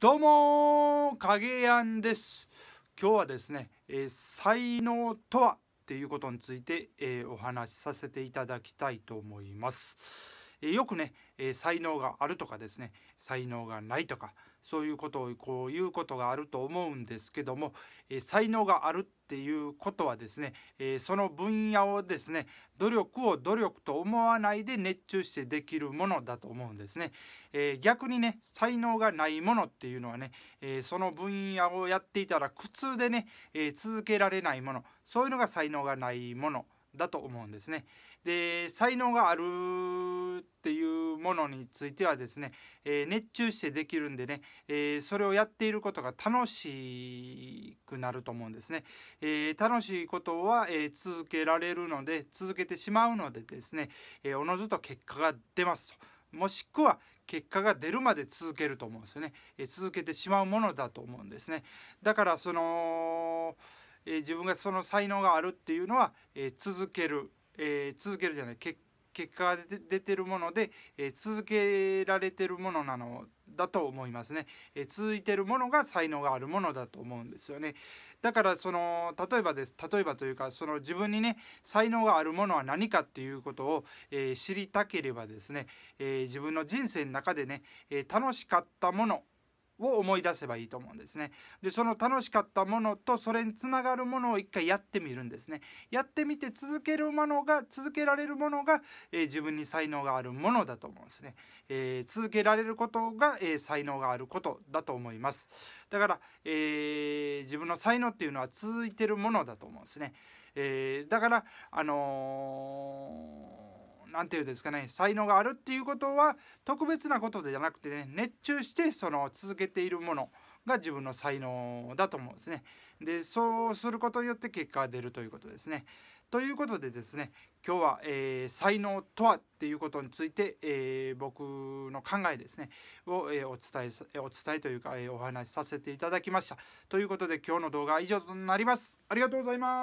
どうも影やんです。今日はですね、えー、才能とはっていうことについて、えー、お話しさせていただきたいと思います、え、よくね、え才能があるとかですね才能がないとかそういうことをこう言うことがあると思うんですけども、え才能があるっていうことはですね、えその分野をですね努力を努力と思わないで熱中してできるものだと思うんですね、え逆にね才能がないものっていうのはね、えその分野をやっていたら苦痛でね、え続けられないものそういうのが才能がないものだと思うんですね。で才能があるっていうものについてはですね、えー、熱中してできるんでね、えー、それをやっていることが楽しくなると思うんですね。えー、楽しいことは、え続けられるので続けてしまうのでですね、えおのずと結果が出ますと。もしくは結果が出るまで続けると思うんですよね。え続けてしまうものだと思うんですね。だからそのえー、自分がその才能があるっていうのは、えー、続ける、えー、続けるじゃない結果結果が出てるもので、え続けられてるものなのだと思いますね、え続いてるものが才能があるものだと思うんですよね。だからその例えばです。例えばというかその自分にね才能があるものは何かっていうことを、え知りたければですね、え自分の人生の中でね、え楽しかったものを思い出せばいいと思うんですね。でその楽しかったものとそれにつながるものを一回やってみるんですね。やってみて続けるものが続けられるものが、えー、自分に才能があるものだと思うんですね。えー、続けられることが、えー、才能があることだと思います。だから、え自分の才能っていうのは続いてるものだと思うんですね。えだからあの何て言うんですかね才能があるっていうことは特別なことじゃなくてね熱中してその続けているものが自分の才能だと思うんですね。でそうすることによって結果が出るということですね。ということでですね今日は、えー、才能とはっていうことについて、えー、僕の考えですねを、えー、お伝えお伝えというか、えお話しさせていただきました。ということで今日の動画は以上となります。ありがとうございます。